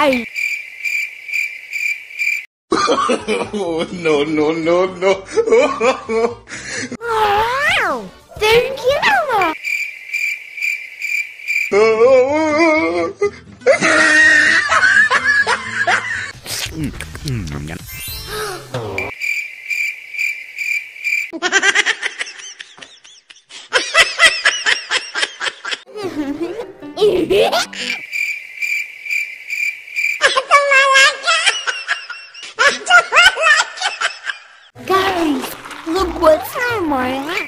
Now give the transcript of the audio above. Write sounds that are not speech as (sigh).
Oh, (laughs) no, no, no, no. Wow! Thank you, Mama. (laughs) (laughs) what's in my